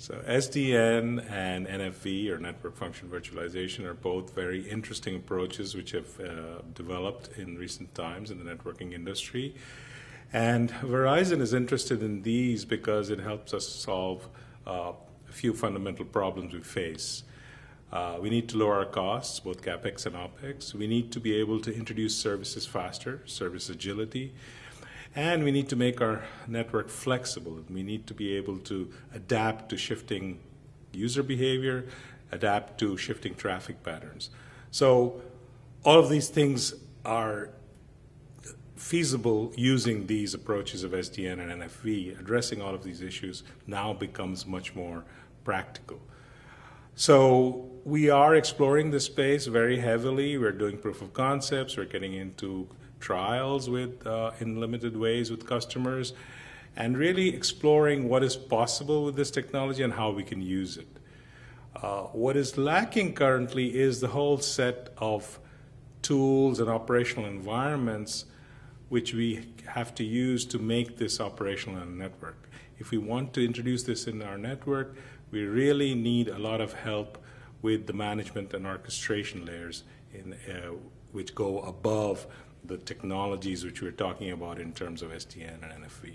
So SDN and NFV, or Network Function Virtualization, are both very interesting approaches which have uh, developed in recent times in the networking industry. And Verizon is interested in these because it helps us solve uh, a few fundamental problems we face. Uh, we need to lower our costs, both capex and opex. We need to be able to introduce services faster, service agility. And we need to make our network flexible. We need to be able to adapt to shifting user behavior, adapt to shifting traffic patterns. So all of these things are feasible using these approaches of SDN and NFV. Addressing all of these issues now becomes much more practical. So we are exploring this space very heavily. We're doing proof of concepts. We're getting into trials with uh, in limited ways with customers and really exploring what is possible with this technology and how we can use it. Uh, what is lacking currently is the whole set of tools and operational environments which we have to use to make this operational network. If we want to introduce this in our network, we really need a lot of help with the management and orchestration layers in, uh, which go above the technologies which we're talking about in terms of SDN and NFV.